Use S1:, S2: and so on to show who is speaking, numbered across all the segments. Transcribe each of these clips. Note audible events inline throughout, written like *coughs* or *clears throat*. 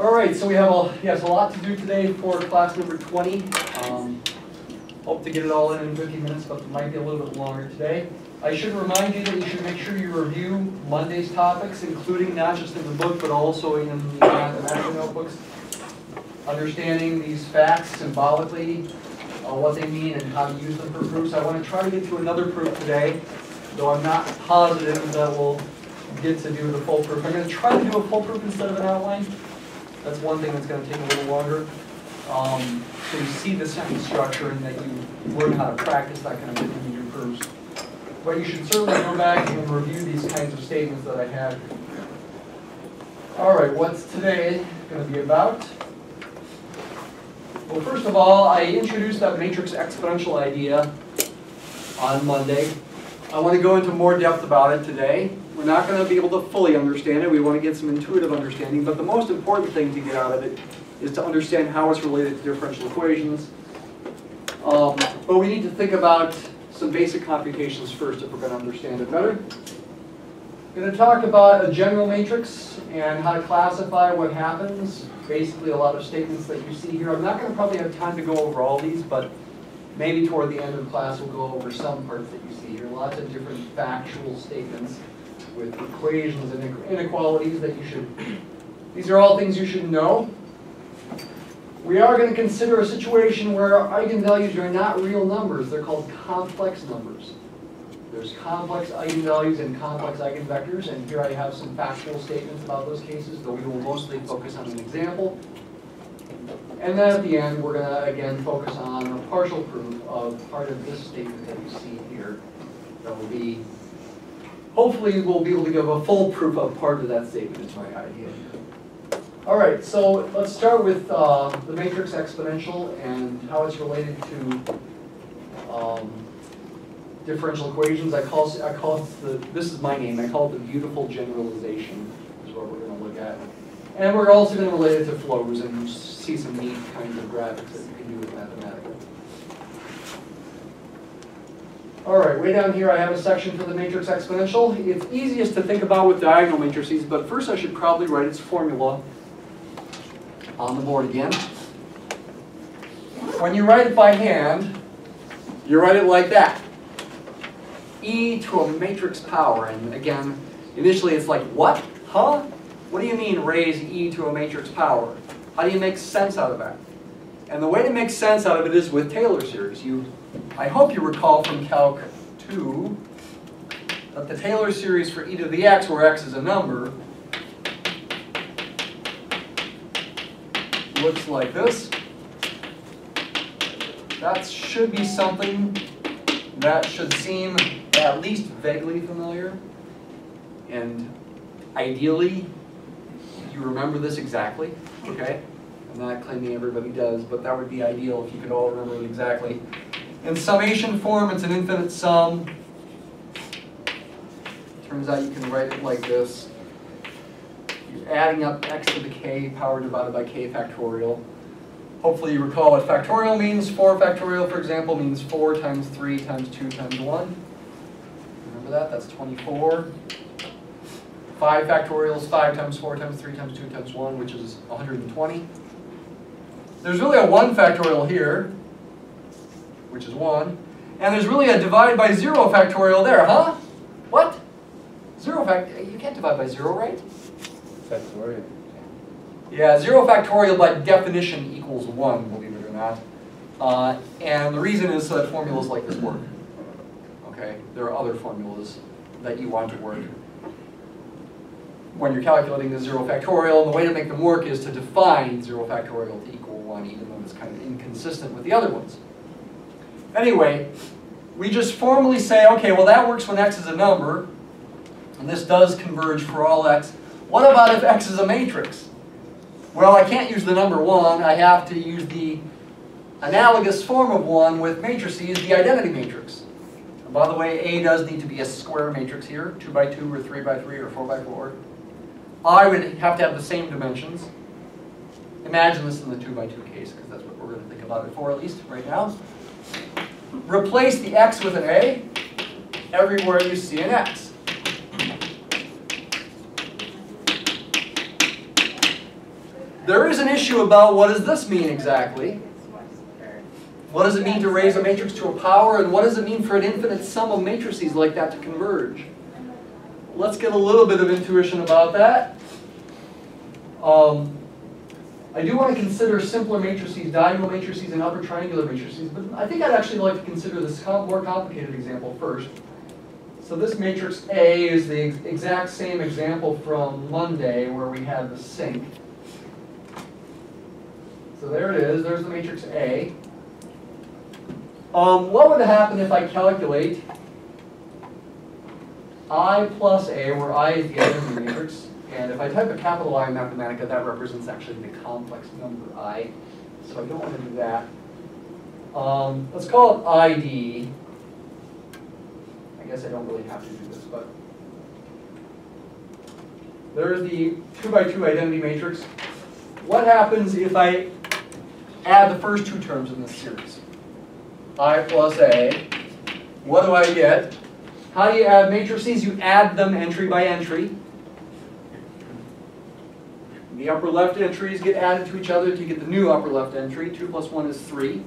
S1: All right, so we have a, yes, a lot to do today for class number 20. Um, Hope to get it all in in 50 minutes, but it might be a little bit longer today. I should remind you that you should make sure you review Monday's topics, including not just in the book, but also in the mathematical notebooks. Understanding these facts symbolically, uh, what they mean and how to use them for proofs. I want to try to get to another proof today, though I'm not positive that we'll get to do the full proof. I'm going to try to do a full proof instead of an outline. That's one thing that's going to take a little longer. Um, so you see the sentence structure and that you learn how to practice that kind of thing in your proofs. But you should certainly go back and review these kinds of statements that I had. All right, what's today going to be about? Well, first of all, I introduced that matrix exponential idea on Monday. I want to go into more depth about it today. We're not going to be able to fully understand it. We want to get some intuitive understanding, but the most important thing to get out of it is to understand how it's related to differential equations. Um, but we need to think about some basic computations first if we're going to understand it better. I'm going to talk about a general matrix and how to classify what happens. Basically, a lot of statements that you see here. I'm not going to probably have time to go over all these, but maybe toward the end of class we'll go over some parts that you see here. Lots of different factual statements with equations and inequalities that you should, these are all things you should know. We are going to consider a situation where eigenvalues are not real numbers. They're called complex numbers. There's complex eigenvalues and complex eigenvectors, and here I have some factual statements about those cases, but we will mostly focus on an example. And then at the end, we're going to, again, focus on a partial proof of part of this statement that you see here. That will be, hopefully we'll be able to give a full proof of part of that statement is my idea All right, so let's start with uh, the matrix exponential and how it's related to um, differential equations. I call, I call it the, this is my name, I call it the beautiful generalization, is what we're going to look at. And we're also going to relate it to flows and see some neat kinds of graphics that you can do with mathematics. All right, way down here I have a section for the matrix exponential. It's easiest to think about with diagonal matrices, but first I should probably write its formula on the board again. When you write it by hand, you write it like that e to a matrix power. And again, initially it's like, what? Huh? What do you mean raise e to a matrix power? How do you make sense out of that? And the way to make sense out of it is with Taylor series. You, I hope you recall from Calc 2 that the Taylor series for e to the x, where x is a number, looks like this. That should be something that should seem at least vaguely familiar. And ideally, you remember this exactly, okay? I'm not claiming everybody does, but that would be ideal if you could all remember it exactly. In summation form, it's an infinite sum. Turns out you can write it like this. You're adding up x to the k power divided by k factorial. Hopefully you recall what factorial means. 4 factorial, for example, means 4 times 3 times 2 times 1 Remember that, that's 24. 5 factorial is 5 times 4 times 3 times 2 times 1, which is 120. There's really a 1 factorial here, which is 1. And there's really a divide by 0 factorial there, huh? What? 0 fact, you can't divide by 0, right?
S2: Factorial.
S1: Yeah, 0 factorial by definition equals 1, believe it or not. Uh, and the reason is so that formulas like this work okay? There are other formulas that you want to work when you're calculating the zero factorial, and the way to make them work is to define zero factorial to equal one, even though it's kind of inconsistent with the other ones. Anyway, we just formally say, okay, well that works when x is a number, and this does converge for all x. What about if x is a matrix? Well, I can't use the number 1, I have to use the analogous form of 1 with matrices, the identity matrix. And by the way, A does need to be a square matrix here, 2 by 2 or 3 by 3 or 4 by 4. I would have to have the same dimensions. Imagine this in the 2 by 2 case, because that's what we're going to think about it for, at least right now. Replace the x with an a everywhere you see an x. There is an issue about what does this mean exactly? What does it mean to raise a matrix to a power, and what does it mean for an infinite sum of matrices like that to converge? Let's get a little bit of intuition about that. Um, I do want to consider simpler matrices, diagonal matrices, and upper triangular matrices, but I think I'd actually like to consider this more complicated example first. So this matrix A is the ex exact same example from Monday where we had the sink. So there it is, there's the matrix A. Um, what would happen if I calculate I plus A, where I is the identity matrix, and if I type a capital I in Mathematica, that represents actually the complex number I, so I don't want to do that. Um, let's call it ID. I guess I don't really have to do this, but there's the two by two identity matrix. What happens if I add the first two terms in this series? I plus A. What do I get? How do you add matrices? You add them entry by entry. The upper left entries get added to each other to get the new upper left entry. 2 plus 1 is 3.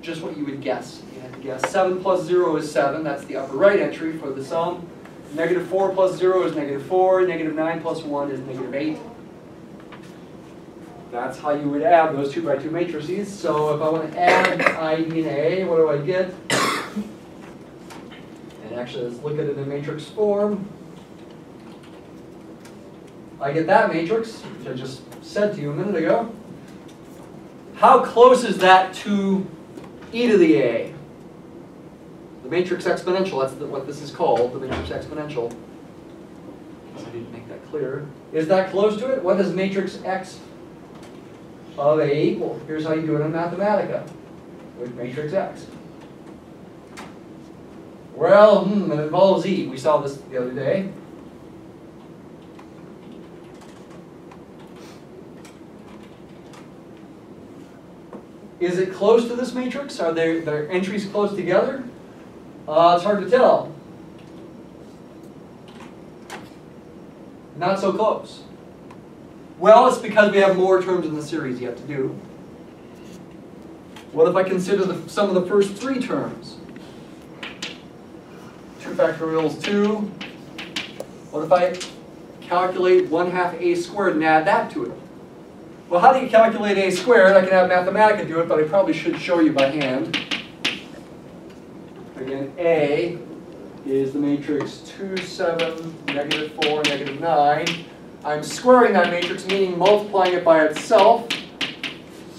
S1: Just what you would guess. You had to guess. 7 plus 0 is 7. That's the upper right entry for the sum. Negative 4 plus 0 is negative 4. Negative 9 plus 1 is negative 8. That's how you would add those 2 by 2 matrices. So if I want to add ID and A, what do I get? *coughs* And actually, let's look at it in matrix form. I get that matrix, which I just said to you a minute ago. How close is that to e to the a? The matrix exponential, that's the, what this is called, the matrix exponential. I didn't make that clear. Is that close to it? What does matrix x of a equal? Here's how you do it in Mathematica with matrix x. Well, hmm, it involves e. We saw this the other day. Is it close to this matrix? Are their, their entries close together? Uh, it's hard to tell. Not so close. Well, it's because we have more terms in the series yet to do. What if I consider the, some of the first three terms? 2 factorial is 2. What if I calculate 1 half a squared and add that to it? Well, how do you calculate a squared? I can have Mathematica do it, but I probably should show you by hand. Again, A is the matrix 2, 7, negative 4, negative 9. I'm squaring that matrix, meaning multiplying it by itself.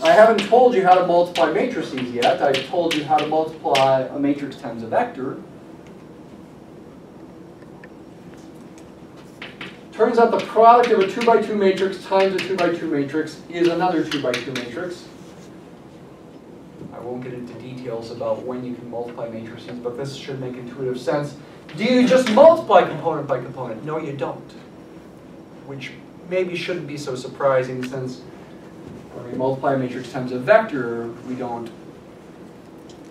S1: I haven't told you how to multiply matrices yet. I've told you how to multiply a matrix times a vector. Turns out the product of a 2 by 2 matrix times a 2 by 2 matrix is another 2 by 2 matrix. I won't get into details about when you can multiply matrices, but this should make intuitive sense. Do you just multiply component by component? No, you don't. Which maybe shouldn't be so surprising since when we multiply a matrix times a vector, we don't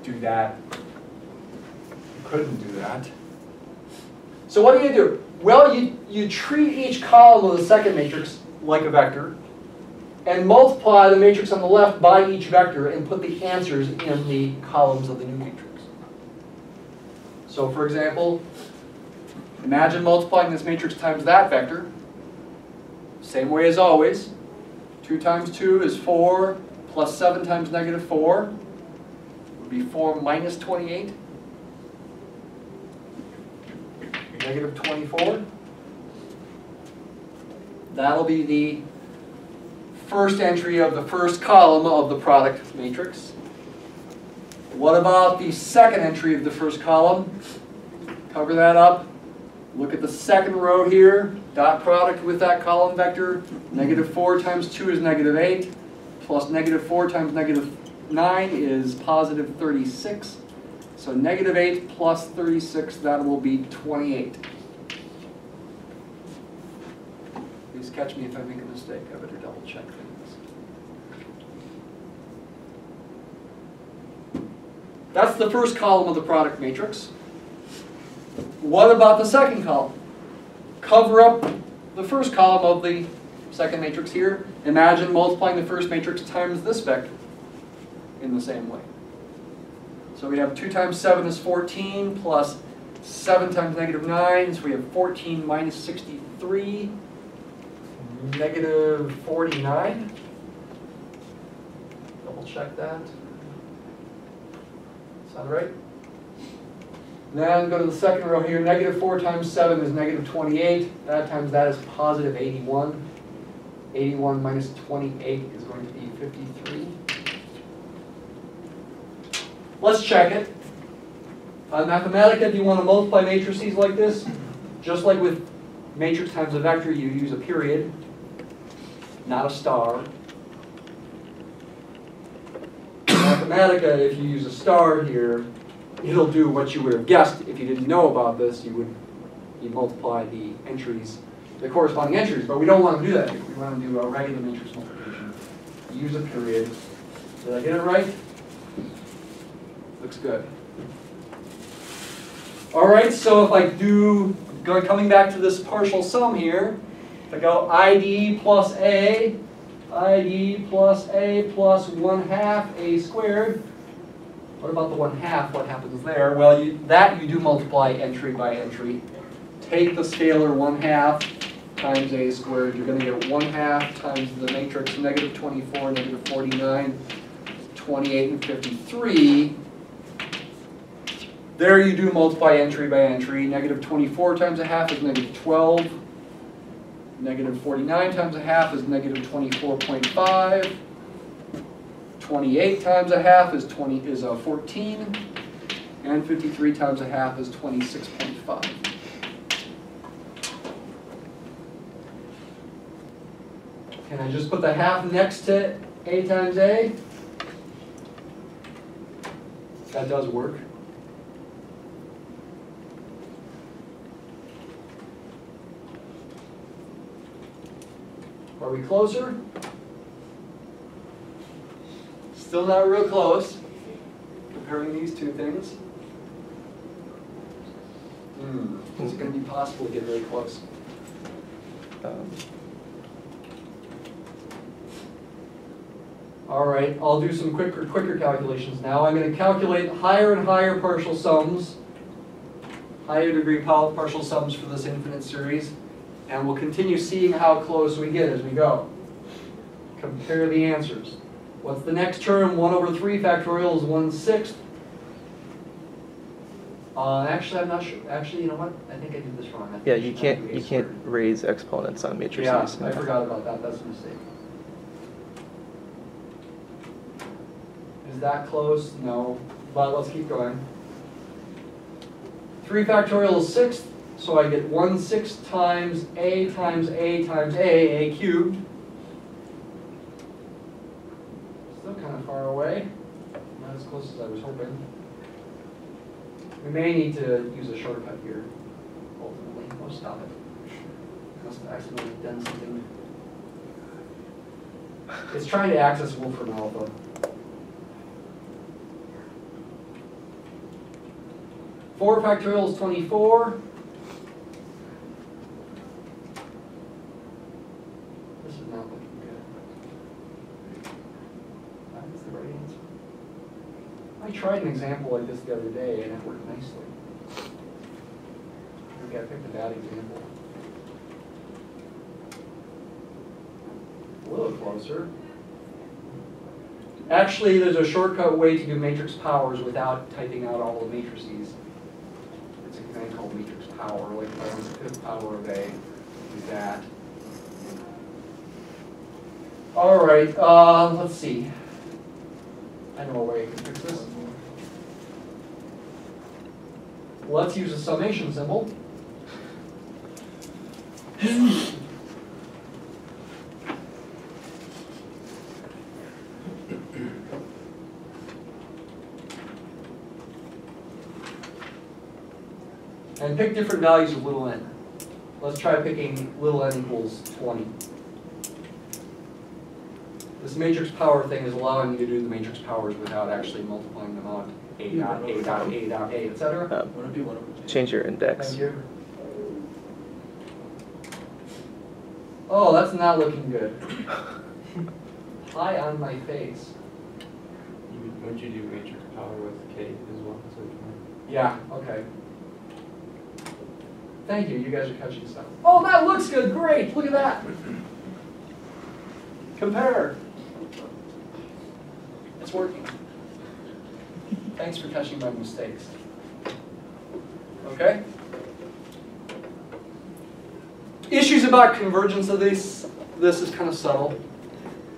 S1: do that. We couldn't do that. So what do you do? Well, you, you treat each column of the second matrix like a vector, and multiply the matrix on the left by each vector and put the answers in the columns of the new matrix. So for example, imagine multiplying this matrix times that vector. Same way as always. 2 times 2 is 4, plus 7 times negative 4 would be 4 minus 28 negative 24. That'll be the first entry of the first column of the product matrix. What about the second entry of the first column? Cover that up. Look at the second row here. Dot product with that column vector. Negative 4 times 2 is negative 8. Plus negative 4 times negative 9 is positive 36. So negative 8 plus 36, that will be 28. Please catch me if I make a mistake. I better double check things. That's the first column of the product matrix. What about the second column? Cover up the first column of the second matrix here. Imagine multiplying the first matrix times this vector in the same way. So we have 2 times 7 is 14, plus 7 times negative 9, so we have 14 minus 63, negative 49. Double check that. Sound right? Then go to the second row here, negative 4 times 7 is negative 28, that times that is positive 81. 81 minus 28 is going to be 53. Let's check it. On Mathematica, do you want to multiply matrices like this? Just like with matrix times a vector, you use a period, not a star. In Mathematica, if you use a star here, it'll do what you would have guessed if you didn't know about this. You would you multiply the entries, the corresponding entries, but we don't want to do that. We want to do a regular matrix multiplication. Use a period. Did I get it right? Looks good. All right, so if I do, go, coming back to this partial sum here, if I go ID plus A, ID plus A plus one half A squared, what about the one half, what happens there? Well, you, that you do multiply entry by entry. Take the scalar one half times A squared, you're gonna get one half times the matrix negative twenty-four, 49, 28, and fifty-three. There you do multiply entry by entry. Negative 24 times a half is negative 12. Negative 49 times a half is negative 24.5. 28 times a half is 20 is uh, 14. And 53 times a half is 26.5. Can I just put the half next to a times a? That does work. Are we closer? Still not real close, comparing these two things. Hmm, is it gonna be possible to get very close?
S3: Um,
S1: All right, I'll do some quicker, quicker calculations now. I'm gonna calculate higher and higher partial sums, higher degree partial sums for this infinite series, and we'll continue seeing how close we get as we go. Compare the answers. What's the next term? One over three factorial is one sixth. Uh, actually, I'm not sure, actually, you know what? I think I did this wrong.
S3: Yeah, you can't, you can't raise exponents on matrices.
S1: Yeah, I forgot about that, that's a mistake. Is that close? No, but let's keep going. Three factorial is six, so I get one sixth times a times a times a, a cubed. Still kind of far away, not as close as I was hoping. We may need to use a shortcut here, ultimately, oh, stop it. Must have accidentally done something. It's trying to access Wolfram Alpha. Four factorial is twenty-four. This is not looking good. That is the right answer. I tried an example like this the other day and it worked nicely. Okay, I picked a bad example. A little closer. Actually, there's a shortcut way to do matrix powers without typing out all the matrices. It's a command called matrix power, like if I want the fifth power of A, do that. All right, uh, let's see. I know a way I can fix this. Let's use a summation symbol. And pick different values of little n. Let's try picking little n equals 20. This matrix power thing is allowing me to do the matrix powers without actually multiplying them out. A dot, A dot, A dot, A, etc. cetera.
S3: Um,
S2: Would it be one over two?
S3: Change your index.
S1: Thank you. Oh, that's not looking good. *laughs* High on my face.
S2: You would- Wouldn't you do matrix power with K as well? So
S1: Yeah, okay. Thank you, you guys are catching stuff. Oh, that looks good, great, look at that. Compare. It's working. Thanks for catching my mistakes. Okay? Issues about convergence of this, this is kind of subtle.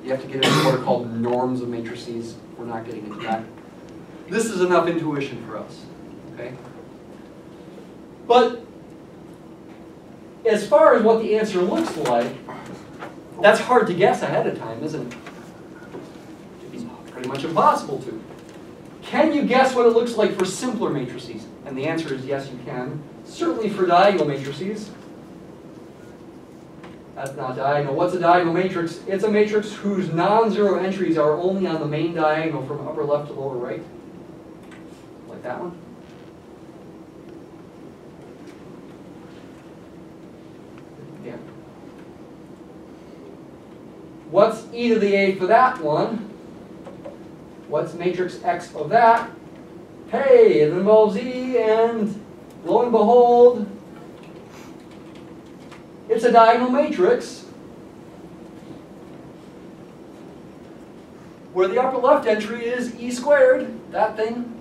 S1: You have to get into what are called norms of matrices. We're not getting into that. This is enough intuition for us, okay? But as far as what the answer looks like, that's hard to guess ahead of time, isn't it? Pretty much impossible to. Can you guess what it looks like for simpler matrices? And the answer is yes, you can. Certainly for diagonal matrices. That's not diagonal. What's a diagonal matrix? It's a matrix whose non-zero entries are only on the main diagonal from upper left to lower right. Like that one. Yeah. What's e to the a for that one? What's matrix x of that? Hey, it involves e, and lo and behold, it's a diagonal matrix where the upper left entry is e squared, that thing.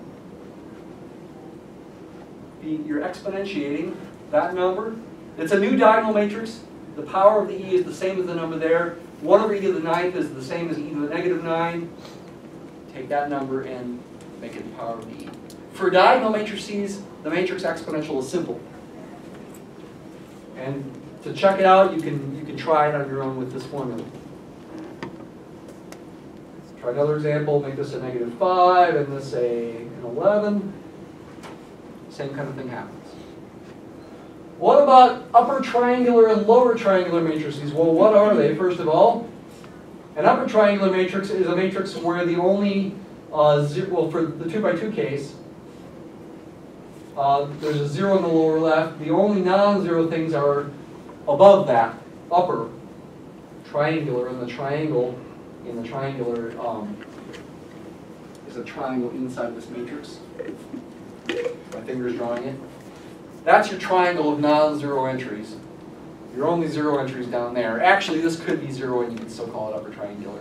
S1: You're exponentiating that number. It's a new diagonal matrix. The power of the e is the same as the number there. 1 over e to the ninth is the same as e to the negative 9. Take that number and make it the power of e. For diagonal matrices, the matrix exponential is simple. And to check it out, you can, you can try it on your own with this formula. Let's Try another example, make this a negative 5 and this a, an 11. Same kind of thing happens. What about upper triangular and lower triangular matrices? Well, what are they, first of all? An upper triangular matrix is a matrix where the only, uh, ze- well, for the 2 by 2 case, uh, there's a 0 in the lower left. The only non-zero things are above that, upper triangular, and the triangle in the triangular um, is a triangle inside this matrix. My finger's drawing it. That's your triangle of non-zero entries. Your only zero entries down there. Actually, this could be zero and you can still call it upper triangular.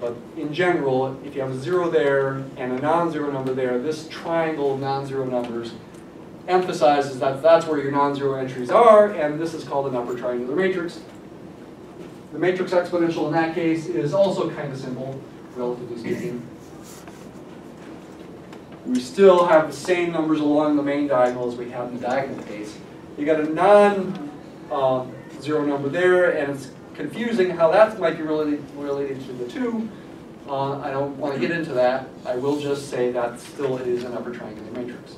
S1: But in general, if you have a zero there and a non-zero number there, this triangle of non-zero numbers emphasizes that that's where your non-zero entries are, and this is called an upper triangular matrix. The matrix exponential in that case is also kind of simple, relatively speaking. We still have the same numbers along the main diagonal as we have in the diagonal case. You got a non-zero number there, and it's confusing how that might be related, related to the two. Uh, I don't want to get into that. I will just say that still it is an upper triangular matrix.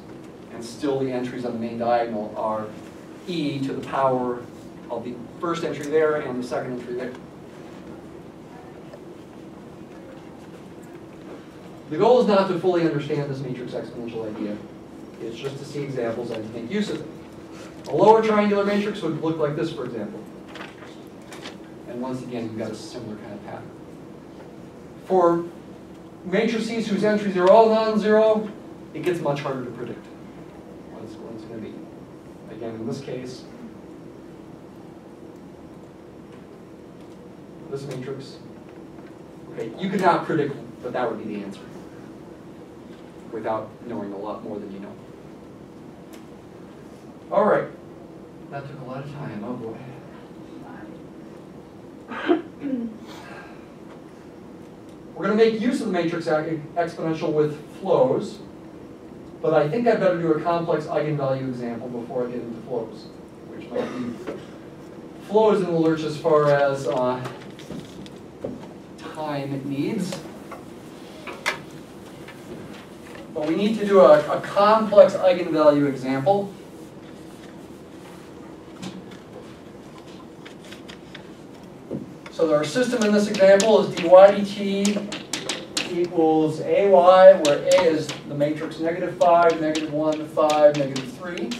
S1: And still the entries on the main diagonal are e to the power of the first entry there and the second entry there. The goal is not to fully understand this matrix exponential idea. It's just to see examples and to make use of it. A lower triangular matrix would look like this, for example. And once again, you've got a similar kind of pattern. For matrices whose entries are all non-zero, it gets much harder to predict what it's, what it's going to be. Again, in this case, this matrix, okay, you could not predict that that would be the answer without knowing a lot more than you know. All right, that took a lot of time, oh boy. We're going to make use of the matrix exponential with flows, but I think I better do a complex eigenvalue example before I get into flows, which might be flows in the lurch as far as uh, time it needs. But we need to do a, a complex eigenvalue example. So our system in this example is dy dt equals ay, where a is the matrix negative 5, negative 1, 5, negative 3.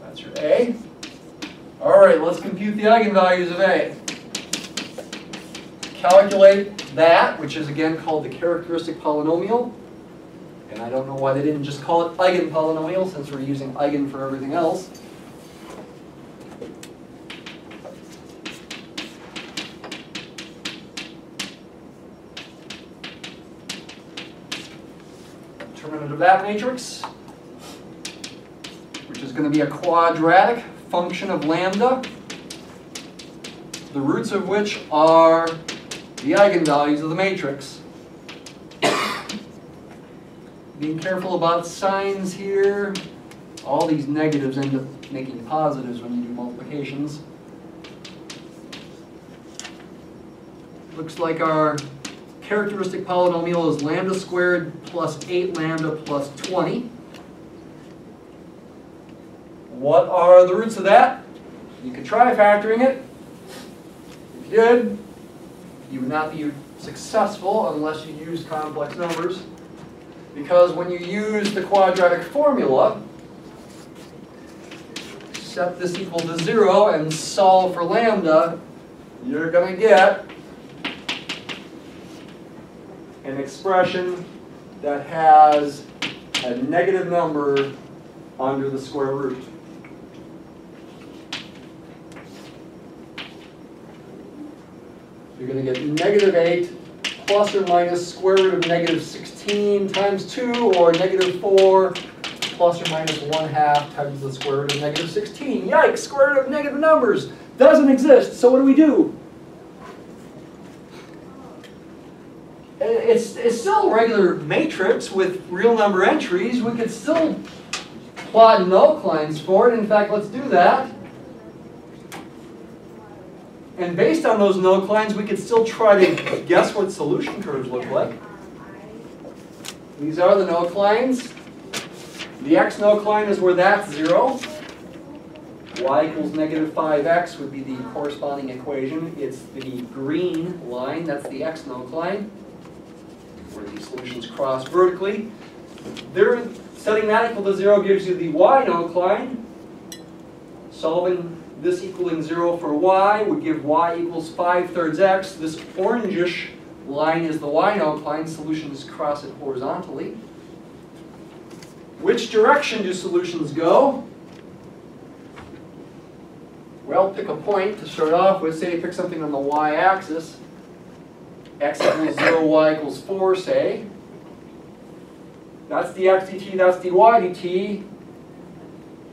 S1: That's your a. All right, let's compute the eigenvalues of A. Calculate that, which is again called the characteristic polynomial. And I don't know why they didn't just call it eigenpolynomial since we're using eigen for everything else. Determinant that matrix, which is going to be a quadratic function of lambda, the roots of which are the eigenvalues of the matrix. *coughs* Being careful about signs here. All these negatives end up making positives when you do multiplications. Looks like our characteristic polynomial is lambda squared plus 8 lambda plus 20. What are the roots of that? You could try factoring it. If you did, you would not be successful unless you used complex numbers. Because when you use the quadratic formula, set this equal to zero and solve for lambda, you're going to get an expression that has a negative number under the square root. You're going to get negative 8 plus or minus square root of negative 16 times 2, or negative 4 plus or minus 1 half times the square root of negative 16. Yikes, square root of negative numbers doesn't exist, so what do we do? It's, it's still a regular matrix with real number entries. We could still plot nullclines for it. In fact, let's do that. And based on those nullclines, we could still try to guess what solution curves look like. These are the nullclines. The x nullcline is where that's 0. y equals negative 5x would be the corresponding equation. It's the green line, that's the x nullcline, where these solutions cross vertically. There, setting that equal to 0 gives you the y null. Solving this equaling 0 for y would give y equals 5 thirds x. This orangish line is the y null. Solutions cross it horizontally. Which direction do solutions go? Well, pick a point to start off with. Say pick something on the y-axis. X equals 0, y equals 4, say. That's dx dt, that's dy dt.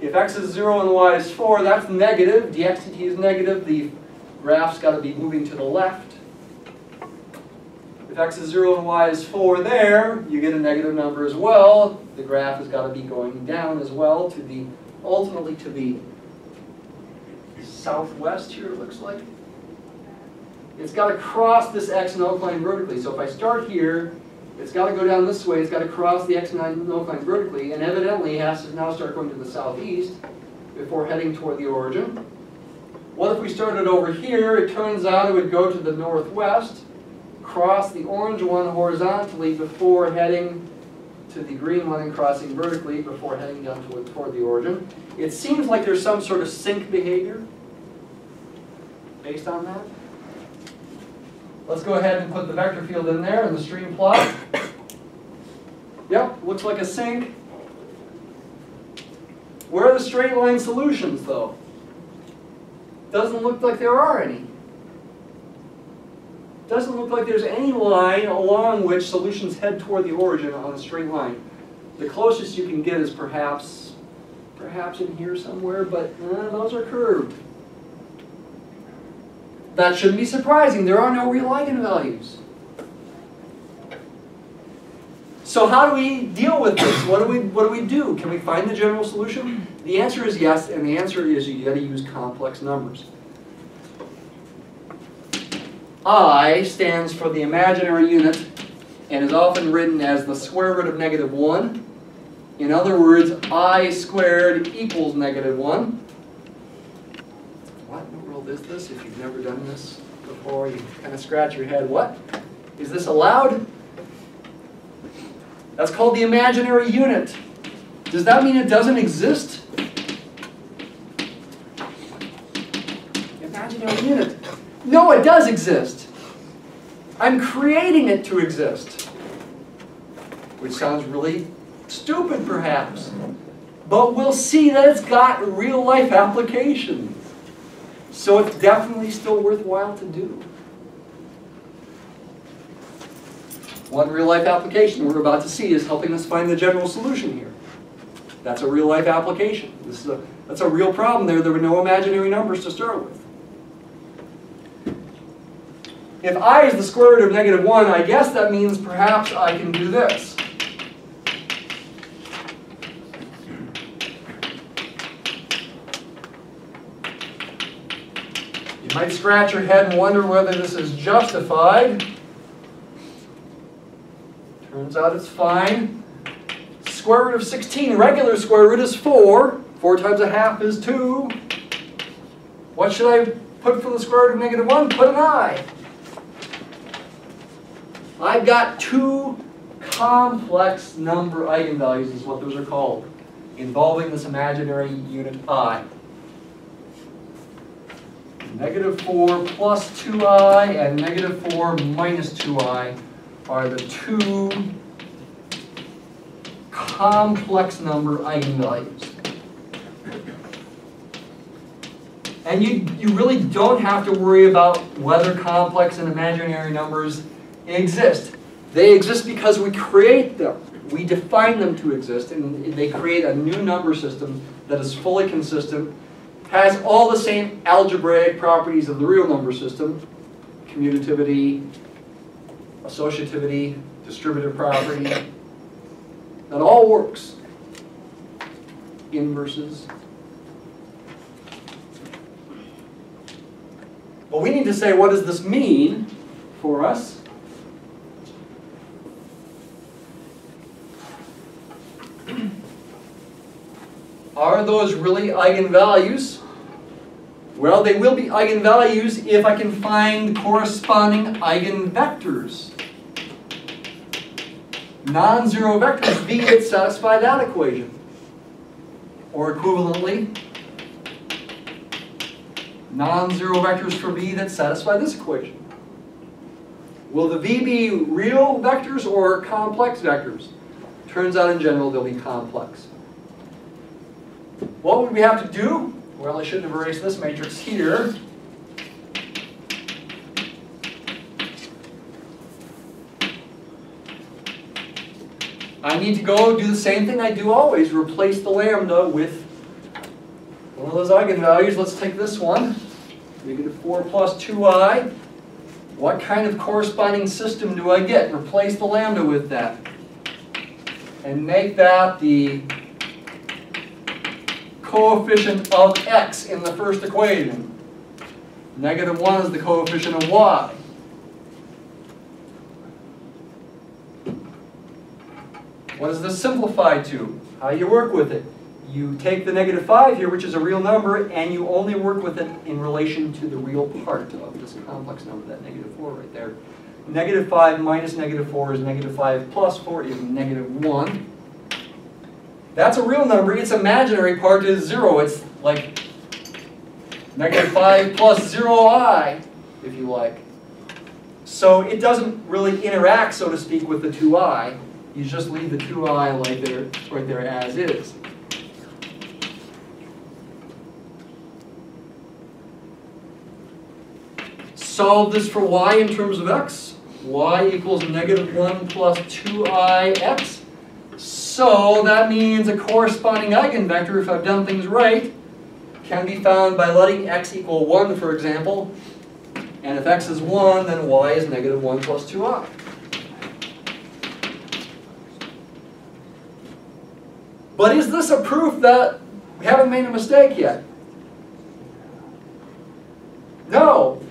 S1: If x is 0 and y is 4, that's negative. dx dt is negative. The graph's got to be moving to the left. If x is 0 and y is 4 there, you get a negative number as well. The graph has got to be going down as well to the, ultimately to the southwest here, it looks like. It's got to cross this x nullcline vertically. So if I start here, it's got to go down this way, it's got to cross the x nullcline vertically, and evidently has to now start going to the southeast before heading toward the origin. What if we started over here? It turns out it would go to the northwest, cross the orange one horizontally before heading to the green one and crossing vertically before heading down toward, toward the origin. It seems like there's some sort of sink behavior based on that. Let's go ahead and put the vector field in there in the stream plot. Yep, looks like a sink. Where are the straight line solutions though? Doesn't look like there are any. Doesn't look like there's any line along which solutions head toward the origin on a straight line. The closest you can get is perhaps, perhaps in here somewhere, but uh, those are curved. That shouldn't be surprising. There are no real eigenvalues. So how do we deal with this? What do we what do we do? Can we find the general solution? The answer is yes, and the answer is you got to use complex numbers. I stands for the imaginary unit and is often written as the square root of negative 1. In other words, i squared equals negative 1. What in the world is this? If you've never done this before, you kind of scratch your head. What? Is this allowed? That's called the imaginary unit. Does that mean it doesn't exist? imaginary unit. No, it does exist. I'm creating it to exist. Which sounds really stupid perhaps. But we'll see that it's got real life applications. So it's definitely still worthwhile to do. One real life application we're about to see is helping us find the general solution here. That's a real life application. This is a, that's a real problem there. There were no imaginary numbers to start with. If i is the square root of negative 1, I guess that means perhaps I can do this. You might scratch your head and wonder whether this is justified. Turns out it's fine. Square root of 16, regular square root is 4. 4 times a half is 2. What should I put for the square root of negative 1? Put an i. I've got two complex number eigenvalues is what those are called, involving this imaginary unit i. Negative 4 plus 2i and negative 4 minus 2i are the two complex number eigenvalues. And you, you really don't have to worry about whether complex and imaginary numbers exist. They exist because we create them. We define them to exist, and they create a new number system that is fully consistent, has all the same algebraic properties of the real number system, commutativity, associativity, distributive property, that all works. Inverses. But we need to say, what does this mean for us? *clears throat* Are those really eigenvalues? Well, they will be eigenvalues if I can find corresponding eigenvectors. Non-zero vectors V that satisfy that equation. Or equivalently, non-zero vectors for V that satisfy this equation. Will the V be real vectors or complex vectors? Turns out in general they'll be complex. What would we have to do? Well, I shouldn't have erased this matrix here. I need to go do the same thing I do always, replace the lambda with one of those eigenvalues. Let's take this one, negative 4 plus 2i. What kind of corresponding system do I get? Replace the lambda with that. And make that the coefficient of x in the first equation. Negative 1 is the coefficient of y. What does this simplify to? How do you work with it? You take the negative 5 here, which is a real number, and you only work with it in relation to the real part of this complex number, that negative 4 right there. Negative 5 minus negative 4 is negative 5 plus 4 is negative 1. That's a real number. Its imaginary part is 0. It's like negative 5 plus 0i, if you like. So it doesn't really interact, so to speak, with the 2i. You just leave the 2i like there, right there as is. Solve this for y in terms of x. y equals negative 1 plus 2ix. So that means a corresponding eigenvector, if I've done things right, can be found by letting x equal 1, for example. And if x is 1, then y is negative 1 plus 2i. But is this a proof that we haven't made a mistake yet? No.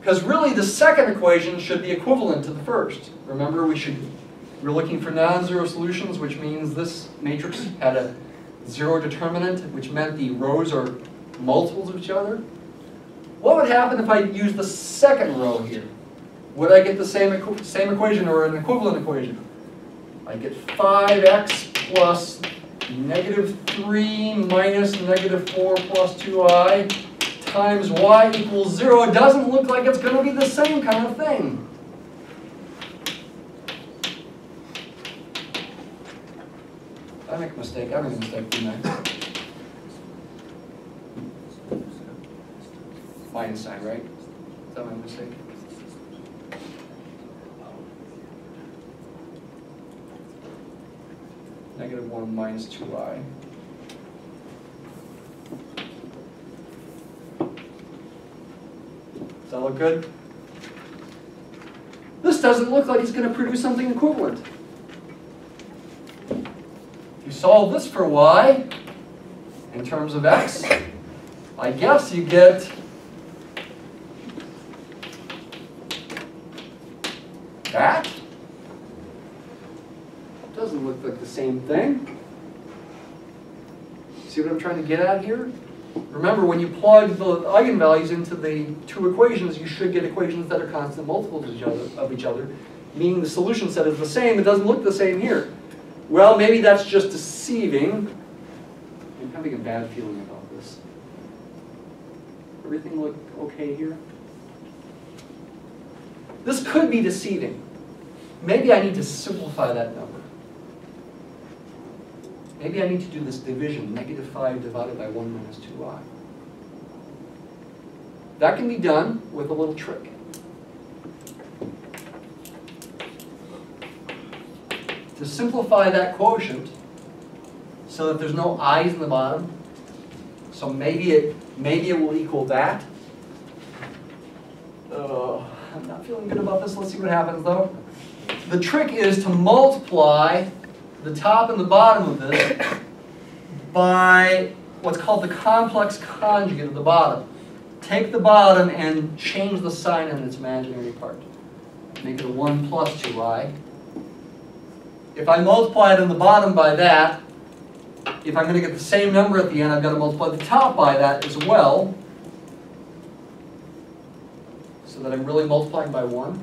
S1: Because really the second equation should be equivalent to the first. Remember, we should we're looking for non-zero solutions, which means this matrix had a zero determinant, which meant the rows are multiples of each other. What would happen if I used the second row here? Would I get the same, equ same equation or an equivalent equation? I get 5x plus negative 3 minus negative 4 plus 2i times y equals zero, it doesn't look like it's gonna be the same kind of thing. Did I make a mistake? A mistake, didn't I? Minus sign, right? Is that my mistake? Negative one minus two i. Does that look good? This doesn't look like it's gonna produce something equivalent. Solve this for y, in terms of x, I guess you get that. Doesn't look like the same thing. See what I'm trying to get at here? Remember, when you plug the eigenvalues into the two equations, you should get equations that are constant multiples of each other, of each other, meaning the solution set is the same. It doesn't look the same here. Well, maybe that's just deceiving. I'm having a bad feeling about this. Everything look okay here? This could be deceiving. Maybe I need to simplify that number. Maybe I need to do this division, negative 5 divided by 1 minus 2i. That can be done with a little trick. To simplify that quotient so that there's no i's in the bottom, so maybe it, maybe it will equal that. Uh, I'm not feeling good about this. Let's see what happens though. The trick is to multiply the top and the bottom of this by what's called the complex conjugate of the bottom. Take the bottom and change the sign in its imaginary part. Make it a 1 plus 2i. If I multiply it in the bottom by that, if I'm going to get the same number at the end, I've got to multiply the top by that as well. So that I'm really multiplying by 1.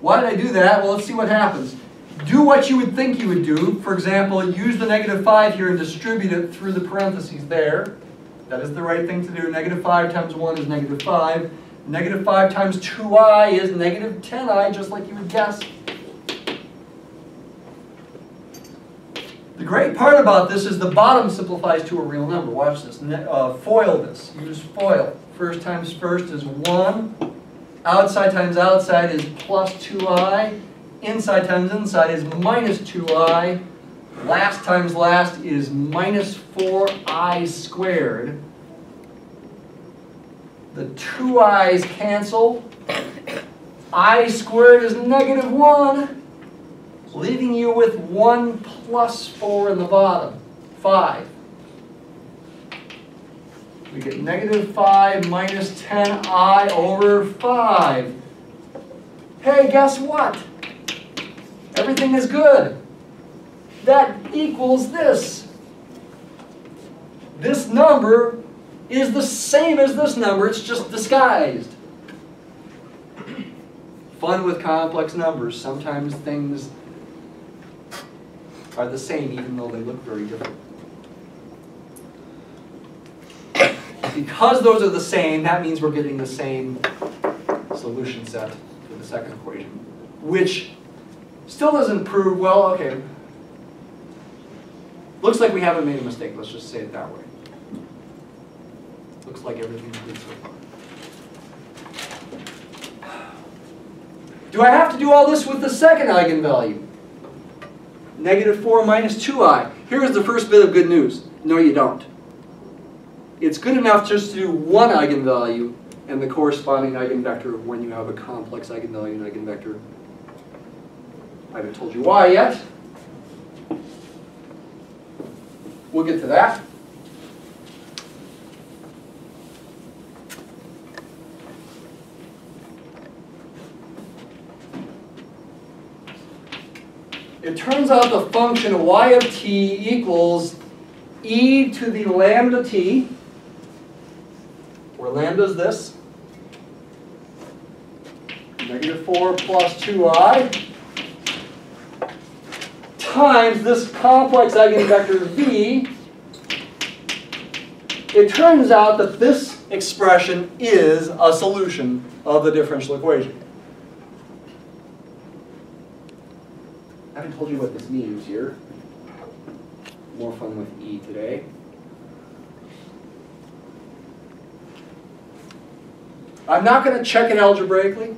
S1: Why did I do that? Well, let's see what happens. Do what you would think you would do. For example, use the negative 5 here and distribute it through the parentheses there. That is the right thing to do. Negative 5 times 1 is negative 5. Negative 5 times 2i is negative 10i, just like you would guess. The great part about this is the bottom simplifies to a real number. Watch this. Uh, FOIL this. Use FOIL. First times first is 1. Outside times outside is plus 2i. Inside times inside is minus 2i. Last times last is minus 4i squared. The two i's cancel. i squared is negative 1, leaving you with 1 plus 4 in the bottom, 5. We get negative 5 minus 10i over 5. Hey, guess what? Everything is good. That equals this. This number is the same as this number, it's just disguised. Fun with complex numbers. Sometimes things are the same even though they look very different. Because those are the same, that means we're getting the same solution set for the second equation, which still doesn't prove, well, okay, looks like we haven't made a mistake, let's just say it that way. Looks like everything's good so far. Do I have to do all this with the second eigenvalue? Negative 4 minus 2i. Here's the first bit of good news. No, you don't. It's good enough just to do one eigenvalue and the corresponding eigenvector when you have a complex eigenvalue and eigenvector. I haven't told you why yet. We'll get to that. It turns out the function y of t equals e to the lambda t, where lambda is this, negative 4 plus 2i, times this complex eigenvector v, it turns out that this expression is a solution of the differential equation. I haven't told you what this means here. More fun with E today. I'm not going to check it algebraically.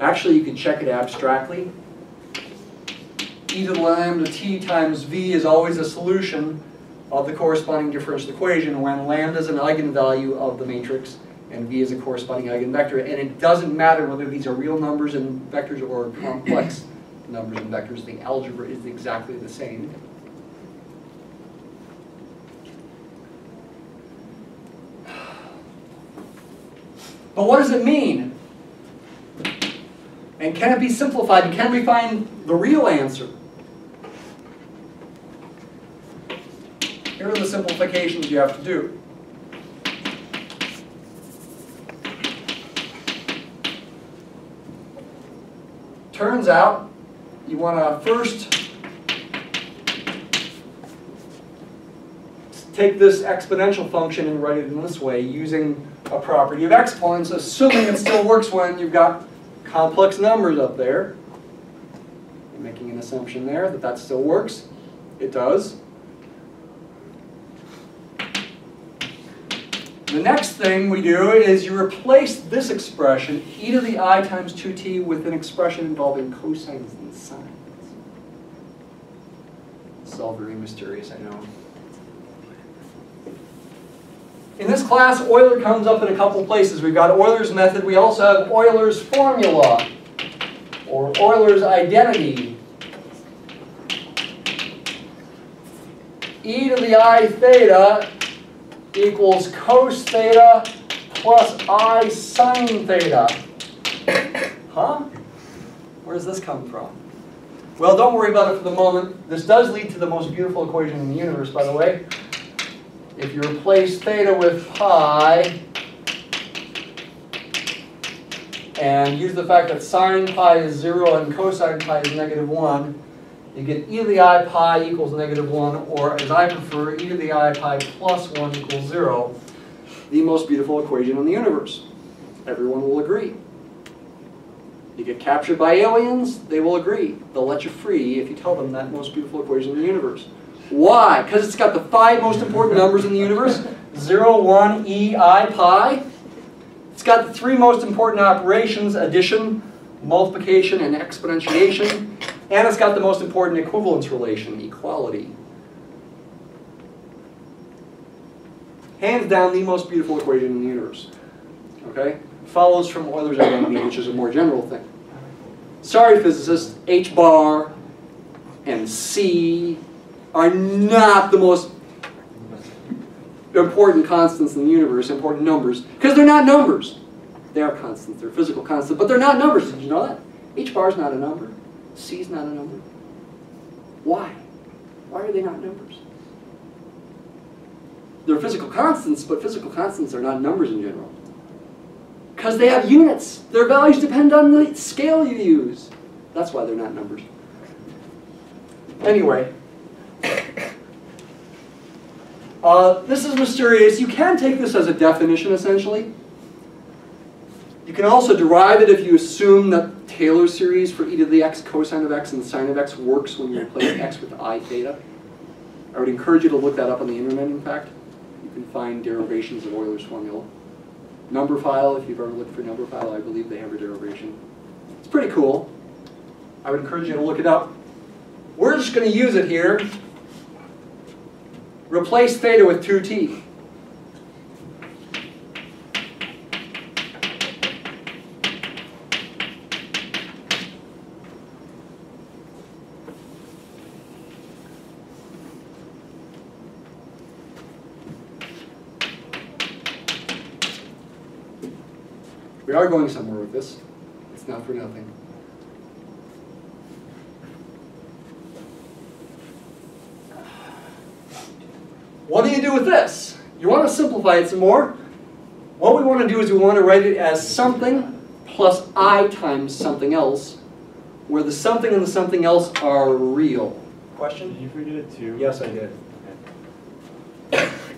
S1: Actually, you can check it abstractly. e to the lambda t times v is always a solution of the corresponding differential equation when lambda is an eigenvalue of the matrix and v is a corresponding eigenvector. And it doesn't matter whether these are real numbers and vectors or complex *clears throat* numbers and vectors. The algebra is exactly the same. But what does it mean? And can it be simplified? Can we find the real answer? Here are the simplifications you have to do. Turns out you want to first take this exponential function and write it in this way using a property of exponents, assuming it still works when you've got complex numbers up there. I'm making an assumption there that that still works. It does. The next thing we do is you replace this expression, e to the i times 2t, with an expression involving cosines and sines. It's all very mysterious, I know. In this class, Euler comes up in a couple places. We've got Euler's method. We also have Euler's formula, or Euler's identity. e to the i theta equals cos theta plus i sine theta. Huh? Where does this come from? Well, don't worry about it for the moment. This does lead to the most beautiful equation in the universe, by the way. If you replace theta with pi, and use the fact that sine pi is 0 and cosine pi is negative 1, you get e to the i pi equals negative 1, or as I prefer, e to the i pi plus 1 equals 0, the most beautiful equation in the universe. Everyone will agree. You get captured by aliens, they will agree. They'll let you free if you tell them that most beautiful equation in the universe. Why? Because it's got the five most important numbers in the universe, 0, 1, e, i, pi. It's got the three most important operations, addition, multiplication, and exponentiation. And it's got the most important equivalence relation, equality. Hands down, the most beautiful equation in the universe. Okay? Follows from Euler's identity, which is a more general thing. Sorry, physicists, h bar and c are not the most important constants in the universe, important numbers, because they're not numbers. They are constants, they're physical constants, but they're not numbers. Did you know that? H bar is not a number. C is not a number. Why? Why are they not numbers? They're physical constants, but physical constants are not numbers in general. Because they have units. Their values depend on the scale you use. That's why they're not numbers. Anyway, *coughs* uh, this is mysterious. You can take this as a definition, essentially. You can also derive it if you assume that Taylor series for e to the x cosine of x and sine of x works when you replace x with i theta. I would encourage you to look that up on the internet, in fact. You can find derivations of Euler's formula. Numberphile, if you've ever looked for Numberphile, I believe they have a derivation. It's pretty cool. I would encourage you to look it up. We're just going to use it here. Replace theta with 2t. We are going somewhere with this. It's not for nothing. What do you do with this? You want to simplify it some more. What we want to do is we want to write it as something plus i times something else, where the something and the something else are real. Question?
S2: Did you forget it too?
S1: Yes, I did.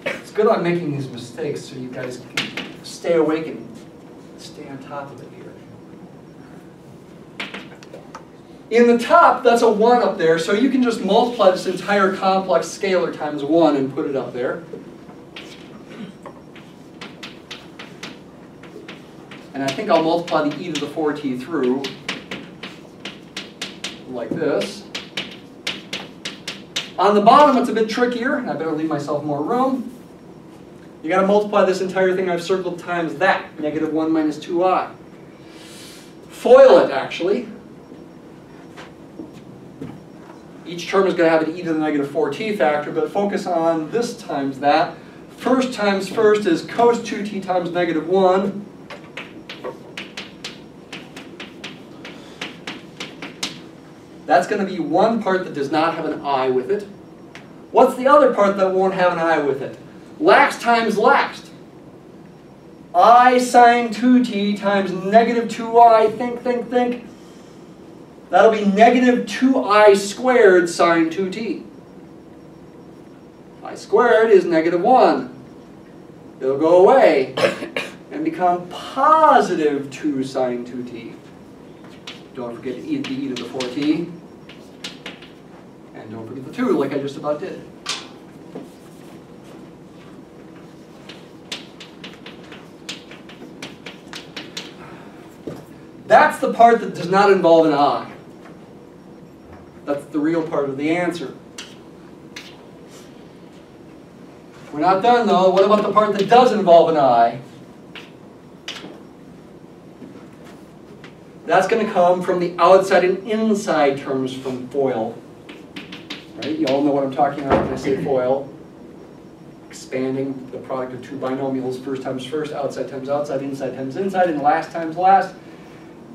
S1: It's good on making these mistakes so you guys can stay awake and stay on top of it here. In the top, that's a 1 up there, so you can just multiply this entire complex scalar times 1 and put it up there. And I think I'll multiply the e to the 4t through like this. On the bottom, it's a bit trickier, and I better leave myself more room. You gotta multiply this entire thing I've circled times that, negative 1 minus 2i. Foil it, actually. Each term is gonna have an e to the negative 4t factor, but focus on this times that. First times first is cos 2t times negative 1. That's going to be one part that does not have an i with it. What's the other part that won't have an i with it? Last times last. i sine 2t times negative 2i, think, think, think. That'll be negative 2i squared sine 2t. i squared is negative 1. It'll go away *coughs* and become positive 2 sine 2t. Don't forget to eat the e to the 4t. And don't forget the 2, like I just about did. That's the part that does not involve an i. That's the real part of the answer. We're not done though. What about the part that does involve an i? That's going to come from the outside and inside terms from FOIL. Right? You all know what I'm talking about when I say FOIL. Expanding the product of two binomials, first times first, outside times outside, inside times inside, and last times last.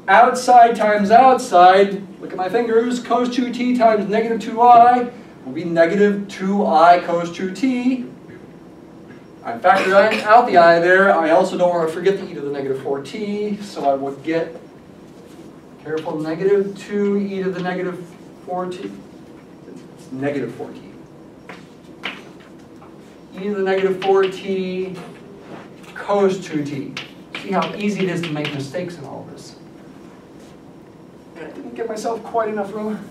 S1: Outside times outside, look at my fingers, cos 2t times negative 2i will be negative 2i cos 2t. I factored out the i there. I also don't want to forget the e to the negative 4t, so I would get Careful, negative 2 e to the negative 4t. It's negative 4t. e to the negative 4t cos 2t. See how easy it is to make mistakes in all this. Give myself quite enough room.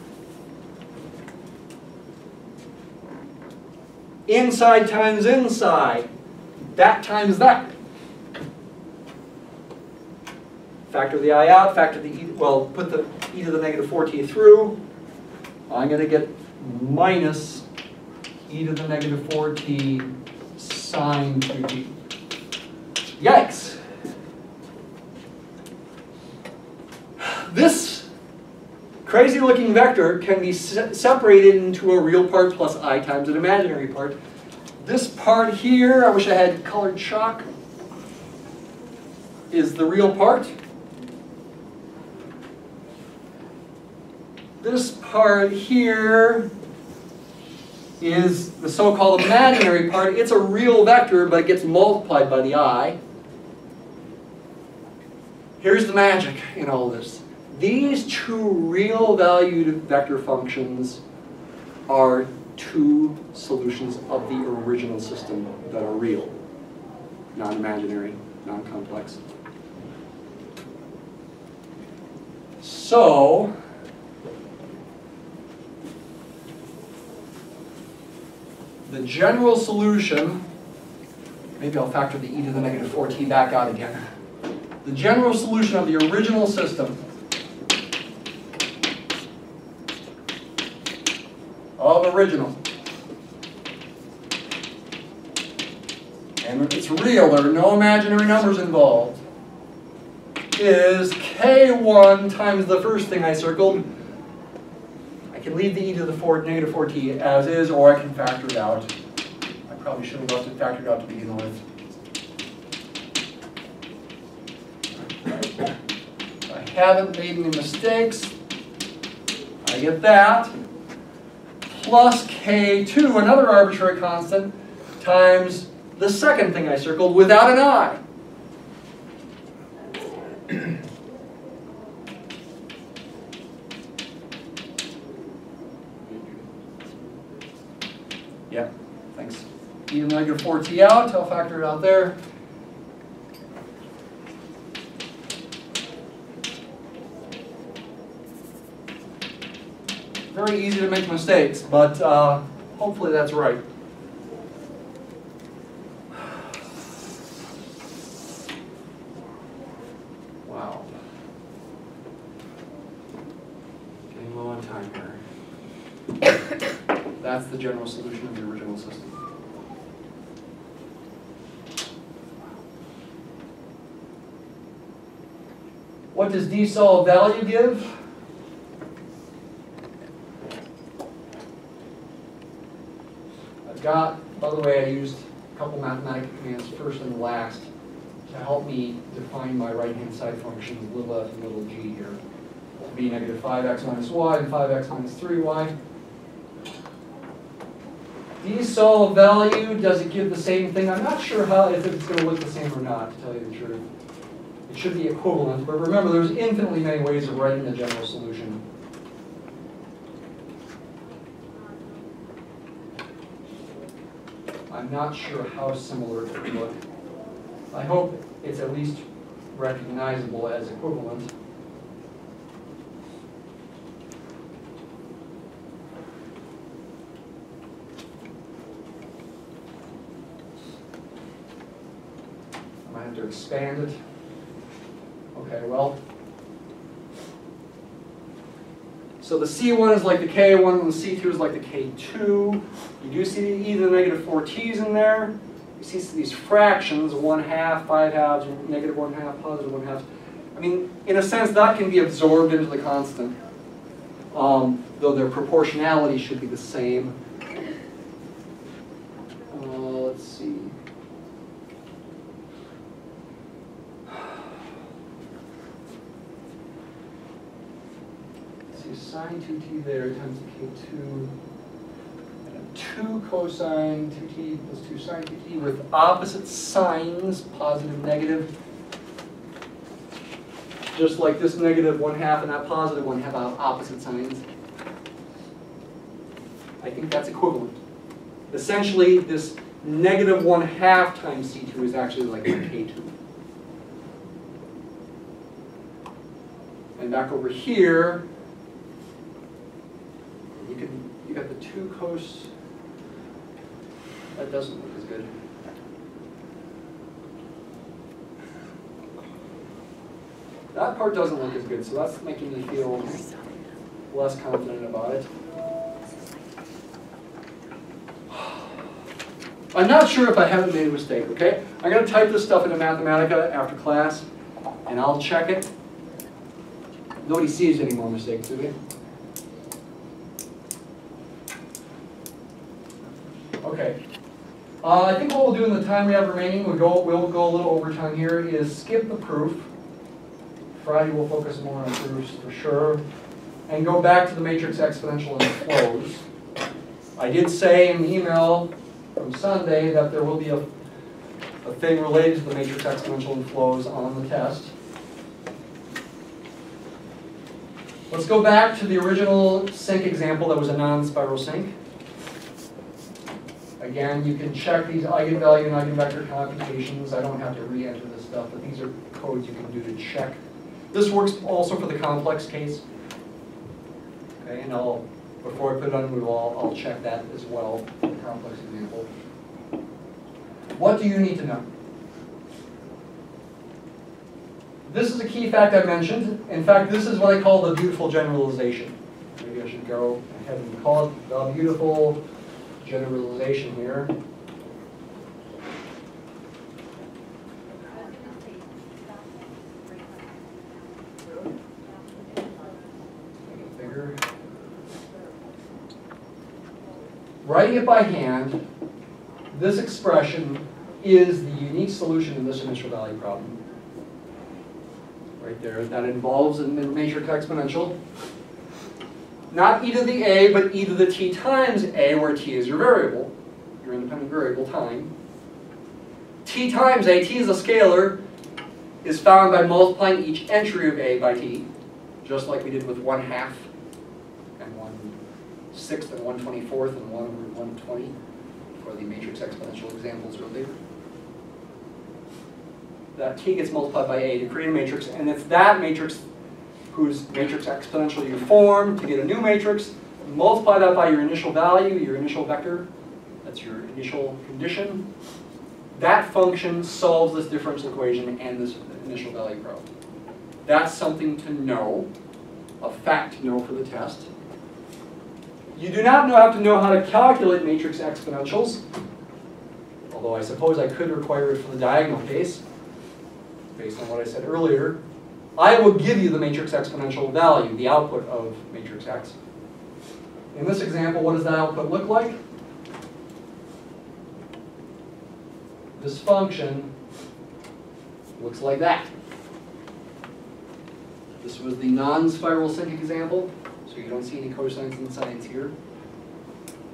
S1: Inside times inside. That times that. Factor the i out, factor the e, well, put the e to the negative 4t through. I'm going to get minus e to the negative 4t sine 2t. Yikes. This crazy looking vector can be se separated into a real part plus i times an imaginary part. This part here, I wish I had colored chalk, is the real part. This part here is the so-called imaginary part. It's a real vector, but it gets multiplied by the i. Here's the magic in all this. These two real valued vector functions are two solutions of the original system that are real, non-imaginary, non-complex. So, the general solution, maybe I'll factor the e to the negative 4t back out again. The general solution of the original system of original. And it's real, there are no imaginary numbers involved, is k1 times the first thing I circled. I can leave the e to the 4, negative 4t as is, or I can factor it out. I probably should have left it factored out to begin with. I haven't made any mistakes. I get that plus k2, another arbitrary constant, times the second thing I circled without an i. yeah, thanks. E Leave the negative 4t out, I'll factor it out there. Very easy to make mistakes, but uh, hopefully that's right. Wow. Getting low on time here. That's the general solution of the original system. What does DSolveValue give? I've got, by the way, I used a couple Mathematica commands first and last to help me define my right-hand side functions, little f and little g here. Be negative 5x minus y and 5x minus 3y. DSolveValue, does it give the same thing? I'm not sure how, if it's going to look the same or not, to tell you the truth. It should be equivalent, but remember, there's infinitely many ways of writing the general solution. I'm not sure how similar it would look. I hope it's at least recognizable as equivalent. I might have to expand it. Okay, well. So the C1 is like the K1 and the C2 is like the K2. You do see the either negative four T's in there. You see these fractions, one half, five halves, negative one half, positive one half. I mean, in a sense, that can be absorbed into the constant. Um, though their proportionality should be the same. Uh, let's see. See, sine 2t there times the k2. And a 2 cosine 2t plus 2 sine 2t with opposite signs, positive, negative. Just like this negative 1 half and that positive 1 have opposite signs. I think that's equivalent. Essentially, this negative 1 half times c2 is actually like my k2. And back over here, you can, you got the two cos, that doesn't look as good. That part doesn't look as good, so that's making me feel less confident about it. I'm not sure if I haven't made a mistake, okay? I'm gonna type this stuff into Mathematica after class, and I'll check it. Nobody sees any more mistakes, do they? Okay. Uh, I think what we'll do in the time we have remaining, we'll go, we'll go a little overtime here, is skip the proof. Friday we'll focus more on proofs for sure. And go back to the matrix exponential and flows. I did say in the email from Sunday that there will be a, a thing related to the matrix exponential and flows on the test. Let's go back to the original sink example that was a non-spiral sink. Again, you can check these eigenvalue and eigenvector computations. I don't have to re-enter this stuff, but these are codes you can do to check. This works also for the complex case. Okay, and I'll, before I put it on Moodle, I'll, I'll check that as well, the complex example. What do you need to know? This is a key fact I mentioned. In fact, this is what I call the beautiful generalization. Maybe I should go ahead and call it the beautiful generalization here. Bigger. Writing it by hand, this expression is the unique solution to this initial value problem. Right there, that involves a matrix exponential. Not e to the a, but e to the t times a, where t is your variable, your independent variable time. t times a, t is a scalar, is found by multiplying each entry of a by t, just like we did with 1 half and 1 sixth and 1 24th and 1 over 120. for the matrix exponential examples earlier. That t gets multiplied by a to create a matrix, and it's that matrix whose matrix exponential you form to get a new matrix, multiply that by your initial value, your initial vector, that's your initial condition. That function solves this differential equation and this initial value problem. That's something to know, a fact to know for the test. You do not know, have to know how to calculate matrix exponentials, although I suppose I could require it for the diagonal case, based on what I said earlier. I will give you the matrix exponential value, the output of MatrixExp. In this example, what does that output look like? This function looks like that. This was the non-spiral sink example, so you don't see any cosines and sines here.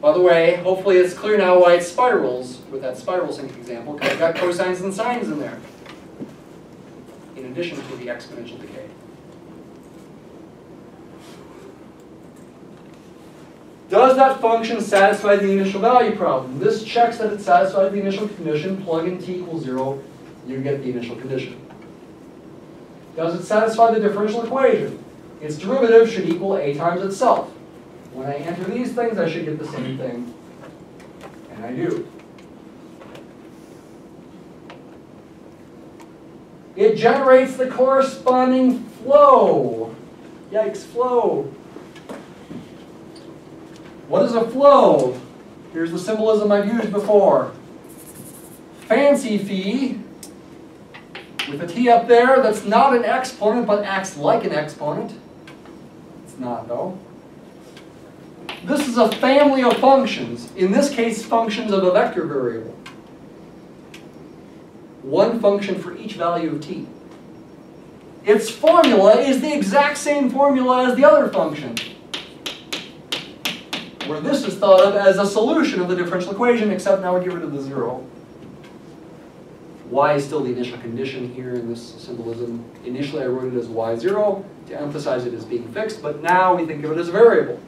S1: By the way, hopefully it's clear now why it spirals with that spiral sink example, because I've got cosines and sines in there, addition to the exponential decay. Does that function satisfy the initial value problem? This checks that it satisfies the initial condition, plug in t equals zero, you get the initial condition. Does it satisfy the differential equation? Its derivative should equal a times itself. When I enter these things, I should get the same thing, and I do. It generates the corresponding flow. Yikes, flow. What is a flow? Here's the symbolism I've used before. Fancy phi, with a t up there, that's not an exponent, but acts like an exponent. It's not, though. This is a family of functions, in this case, functions of a vector variable. One function for each value of t. Its formula is the exact same formula as the other function where this is thought of as a solution of the differential equation, except now we get rid of the zero. Y is still the initial condition here in this symbolism. Initially I wrote it as y0 to emphasize it as being fixed, but now we think of it as a variable.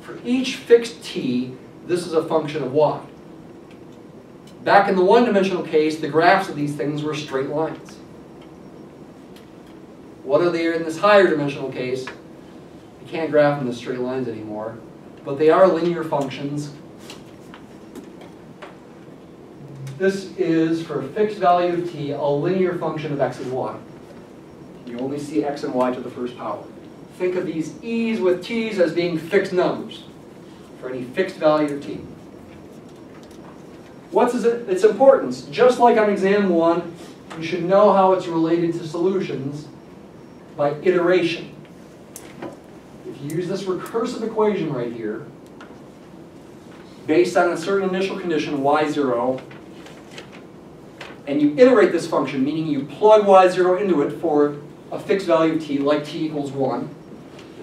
S1: For each fixed t, this is a function of y. Back in the one-dimensional case, the graphs of these things were straight lines. What are they in this higher dimensional case? You can't graph them as straight lines anymore, but they are linear functions. This is, for a fixed value of t, a linear function of x and y. You only see x and y to the first power. Think of these e's with t's as being fixed numbers for any fixed value of t. What's its importance? Just like on exam one, you should know how it's related to solutions by iteration. If you use this recursive equation right here, based on a certain initial condition, y0, and you iterate this function, meaning you plug y0 into it for a fixed value of t, like t equals 1,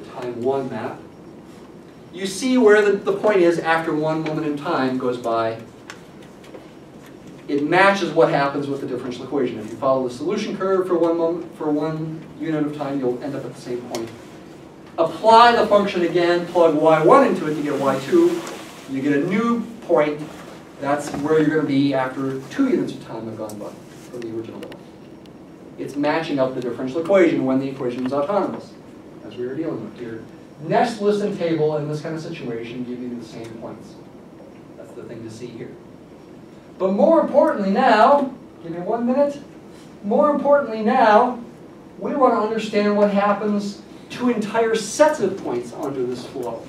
S1: the time 1 map, you see where the, the point is after one moment in time goes by. It matches what happens with the differential equation. If you follow the solution curve for one moment, for one unit of time, you'll end up at the same point apply the function again, plug y1 into it to get y2, you get a new point. That's where you're going to be after two units of time have gone by from the original one. It's matching up the differential equation when the equation is autonomous, as we were dealing with here. Nest, list, and table in this kind of situation give you the same points. That's the thing to see here. But more importantly now, give me one minute. More importantly now, we want to understand what happens to entire sets of points onto this flow.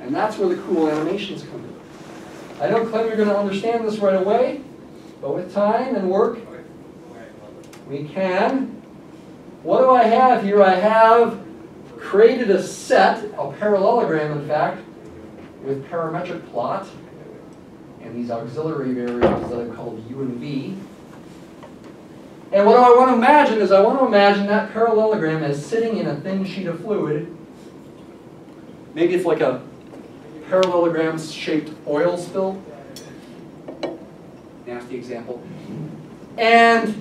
S1: And that's where the cool animations come in. I don't claim you're going to understand this right away, but with time and work, we can. What do I have here? I have created a set, a parallelogram in fact, with parametric plot, and these auxiliary variables that I've called u and v. And what I want to imagine is I want to imagine that parallelogram as sitting in a thin sheet of fluid. Maybe it's like a parallelogram-shaped oil spill. Nasty example. And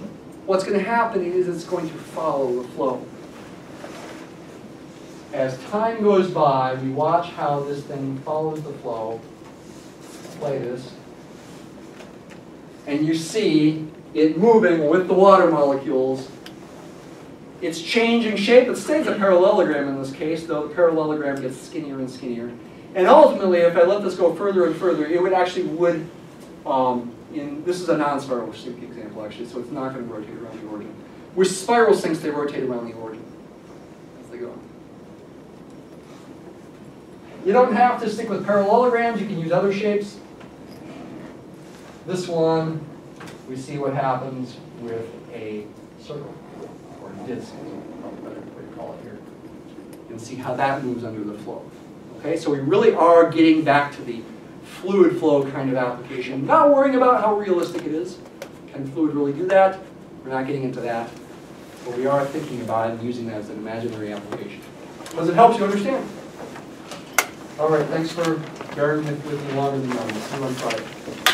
S1: what's going to happen is it's going to follow the flow. As time goes by, we watch how this thing follows the flow. play this. And you see it moving with the water molecules. It's changing shape. It stays a parallelogram in this case, though the parallelogram gets skinnier and skinnier. And ultimately, if I let this go further and further, it would actually would, um, in, this is a non-spiral sink example actually, so it's not going to rotate around the origin. With spiral sinks, they rotate around the origin as they go. You don't have to stick with parallelograms, you can use other shapes. This one, we see what happens with a circle, or a better way to call it here. And see how that moves under the flow. Okay, so we really are getting back to the fluid flow kind of application, not worrying about how realistic it is. Can fluid really do that? We're not getting into that. But we are thinking about it and using that as an imaginary application. Because it helps you understand. All right, thanks for bearing with me longer than normal. See you on Friday.